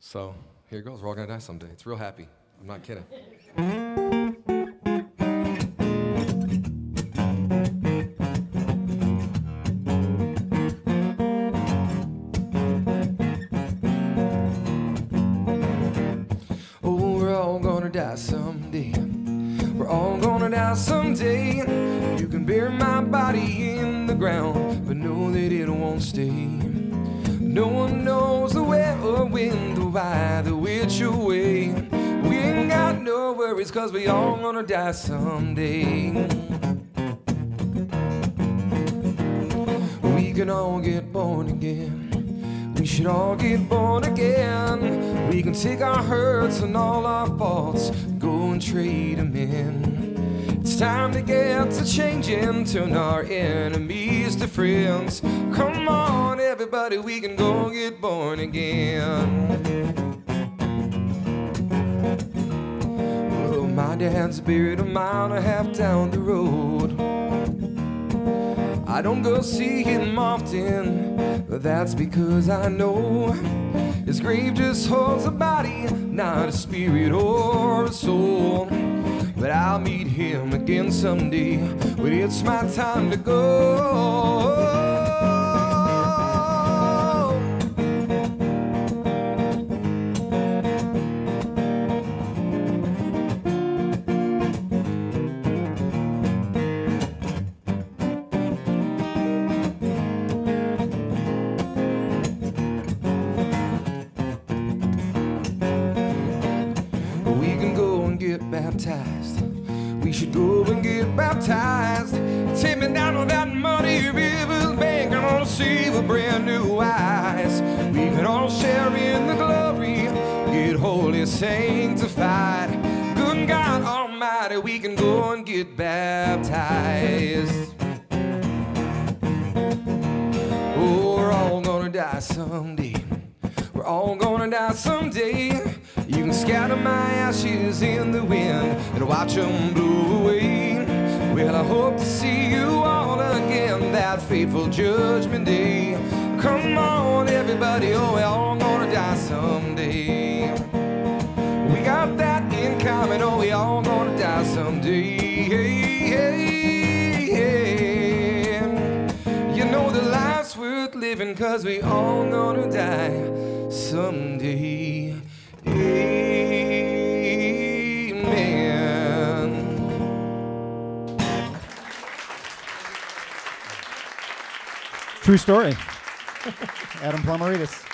So here it goes. We're all gonna die someday. It's real happy. I'm not kidding. Oh, we're all gonna die someday. We're all gonna die someday. You can bury my body in the ground, but know that it won't stay. No one knows when, the the which. We ain't got no worries, cause we all gonna die someday. We can all get born again. We should all get born again. We can take our hurts and all our faults, go and trade them in. It's time to get to changing, turn our enemies to friends. Come on, everybody, we can go get born again. Well, my dad's buried a mile and a half down the road. I don't go see him often, but that's because I know his grave just holds a body, not a spirit or a soul. But I'll meet him again someday when it's my time to go. We can go and get baptized. We should go and get baptized. Take me down on that muddy river bank and I'll see with brand new eyes. We can all share in the glory, get holy, sanctified. Good God Almighty, we can go and get baptized. Oh, we're all gonna die someday. We're all gonna die someday. Scatter my ashes in the wind and watch them blow away. Well, I hope to see you all again that fateful judgment day. Come on, everybody, oh, we're all gonna die someday. We got that in common, oh, we all gonna die someday. Hey, hey, hey. You know the life's worth living cause we all gonna die someday. True story. Adam Plomaritas.